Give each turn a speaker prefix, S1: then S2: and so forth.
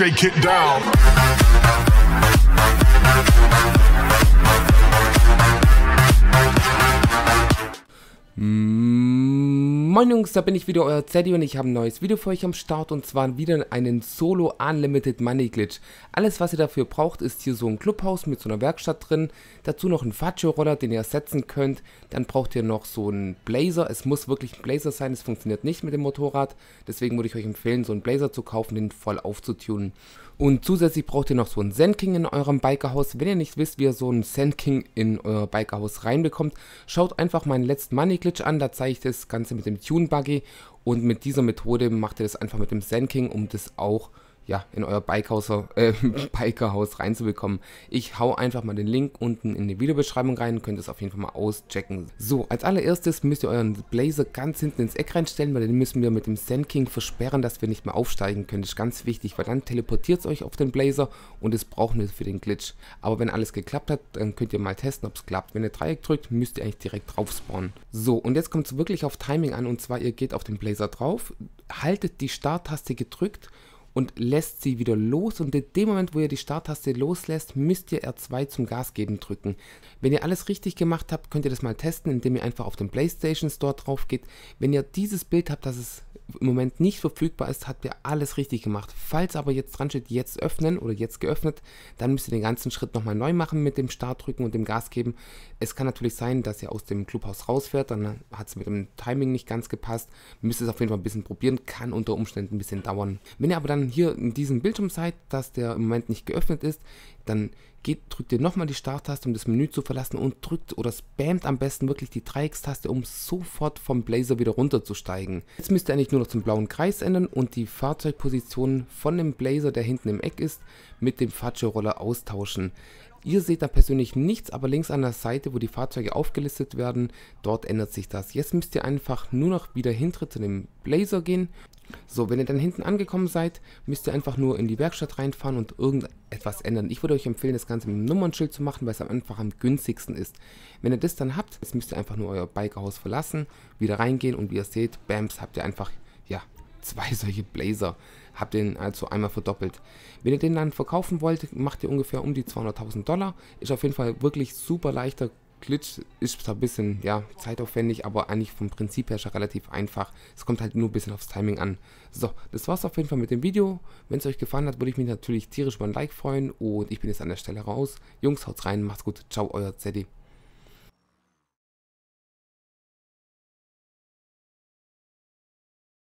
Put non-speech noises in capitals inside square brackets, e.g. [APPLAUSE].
S1: shake it down.
S2: Moin Jungs, da bin ich wieder, euer Zeddy und ich habe ein neues Video für euch am Start und zwar wieder einen Solo Unlimited Money Glitch. Alles was ihr dafür braucht ist hier so ein Clubhaus mit so einer Werkstatt drin, dazu noch ein Faccio-Roller, den ihr ersetzen könnt, dann braucht ihr noch so einen Blazer, es muss wirklich ein Blazer sein, es funktioniert nicht mit dem Motorrad, deswegen würde ich euch empfehlen, so einen Blazer zu kaufen, den voll aufzutunen. Und zusätzlich braucht ihr noch so einen Zen King in eurem Bikerhaus. Wenn ihr nicht wisst, wie ihr so einen Zen King in euer Bikerhaus reinbekommt, schaut einfach meinen letzten Money Glitch an. Da zeige ich das Ganze mit dem Tune Buggy. Und mit dieser Methode macht ihr das einfach mit dem Zen King, um das auch ja, in euer Bikehaus, äh, [LAUGHS] Bikerhaus reinzubekommen. Ich hau einfach mal den Link unten in die Videobeschreibung rein, könnt es auf jeden Fall mal auschecken. So, als allererstes müsst ihr euren Blazer ganz hinten ins Eck reinstellen, weil den müssen wir mit dem Sand King versperren, dass wir nicht mehr aufsteigen können. Das ist ganz wichtig, weil dann teleportiert es euch auf den Blazer und das brauchen wir für den Glitch. Aber wenn alles geklappt hat, dann könnt ihr mal testen, ob es klappt. Wenn ihr Dreieck drückt, müsst ihr eigentlich direkt drauf spawnen. So, und jetzt kommt es wirklich auf Timing an und zwar ihr geht auf den Blazer drauf, haltet die Starttaste gedrückt und lässt sie wieder los und in dem Moment, wo ihr die Starttaste loslässt, müsst ihr R2 zum Gas geben drücken. Wenn ihr alles richtig gemacht habt, könnt ihr das mal testen, indem ihr einfach auf den PlayStation Store drauf geht. Wenn ihr dieses Bild habt, dass es im Moment nicht verfügbar ist, habt ihr alles richtig gemacht. Falls aber jetzt dran steht, jetzt öffnen oder jetzt geöffnet, dann müsst ihr den ganzen Schritt nochmal neu machen mit dem Start drücken und dem Gas geben. Es kann natürlich sein, dass ihr aus dem Clubhaus rausfährt, dann hat es mit dem Timing nicht ganz gepasst. Müsst es auf jeden Fall ein bisschen probieren, kann unter Umständen ein bisschen dauern. Wenn ihr aber dann hier in diesem Bildschirm seid, dass der im Moment nicht geöffnet ist, dann geht, drückt ihr nochmal die Starttaste, um das Menü zu verlassen und drückt oder spammt am besten wirklich die Dreieckstaste, um sofort vom Blazer wieder runterzusteigen. Jetzt müsst ihr eigentlich nur noch zum blauen Kreis ändern und die Fahrzeugposition von dem Blazer, der hinten im Eck ist, mit dem Faccio-Roller austauschen. Ihr seht da persönlich nichts, aber links an der Seite, wo die Fahrzeuge aufgelistet werden, dort ändert sich das. Jetzt müsst ihr einfach nur noch wieder hinter zu dem Blazer gehen. So, wenn ihr dann hinten angekommen seid, müsst ihr einfach nur in die Werkstatt reinfahren und irgendetwas ändern. Ich würde euch empfehlen, das Ganze mit einem Nummernschild zu machen, weil es einfach am günstigsten ist. Wenn ihr das dann habt, jetzt müsst ihr einfach nur euer Bikerhaus verlassen, wieder reingehen und wie ihr seht, bams, habt ihr einfach, ja, [LAUGHS] zwei solche Blazer. Habt den also einmal verdoppelt. Wenn ihr den dann verkaufen wollt, macht ihr ungefähr um die 200.000 Dollar. Ist auf jeden Fall wirklich super leichter Glitch. Ist zwar ein bisschen ja, zeitaufwendig, aber eigentlich vom Prinzip her schon relativ einfach. Es kommt halt nur ein bisschen aufs Timing an. So, das war's auf jeden Fall mit dem Video. Wenn es euch gefallen hat, würde ich mich natürlich tierisch über ein Like freuen. Und ich bin jetzt an der Stelle raus. Jungs, haut's rein, macht's gut. Ciao, euer Zeddy.